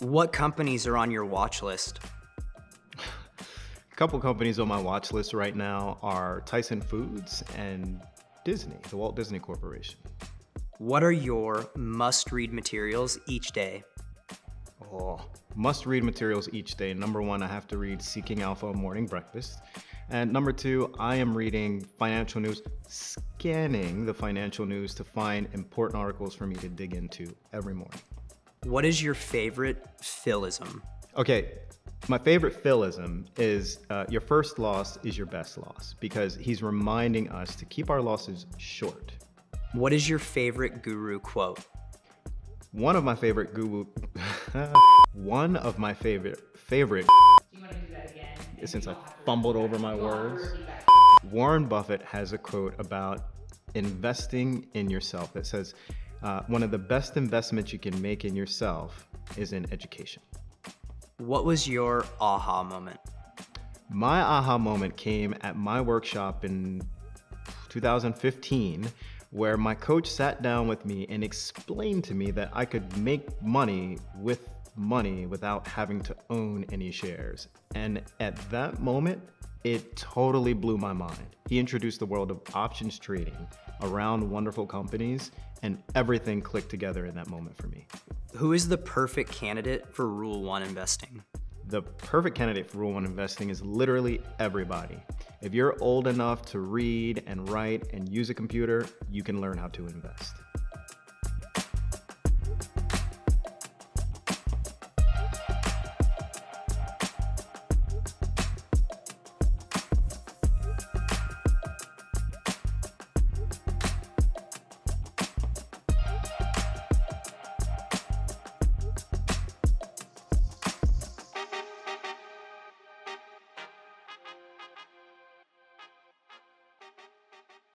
What companies are on your watch list? A couple companies on my watch list right now are Tyson Foods and Disney, the Walt Disney Corporation. What are your must read materials each day? Oh, must read materials each day. Number one, I have to read Seeking Alpha Morning Breakfast. And number two, I am reading financial news, scanning the financial news to find important articles for me to dig into every morning. What is your favorite philism? Okay, my favorite philism is uh, your first loss is your best loss because he's reminding us to keep our losses short. What is your favorite guru quote? One of my favorite guru, one of my favorite favorite. Since I fumbled over my words, Warren Buffett has a quote about investing in yourself that says, uh, "One of the best investments you can make in yourself is in education." What was your aha moment? My aha moment came at my workshop in 2015 where my coach sat down with me and explained to me that I could make money with money without having to own any shares. And at that moment, it totally blew my mind. He introduced the world of options trading around wonderful companies, and everything clicked together in that moment for me. Who is the perfect candidate for Rule 1 investing? The perfect candidate for Rule 1 investing is literally everybody. If you're old enough to read and write and use a computer, you can learn how to invest.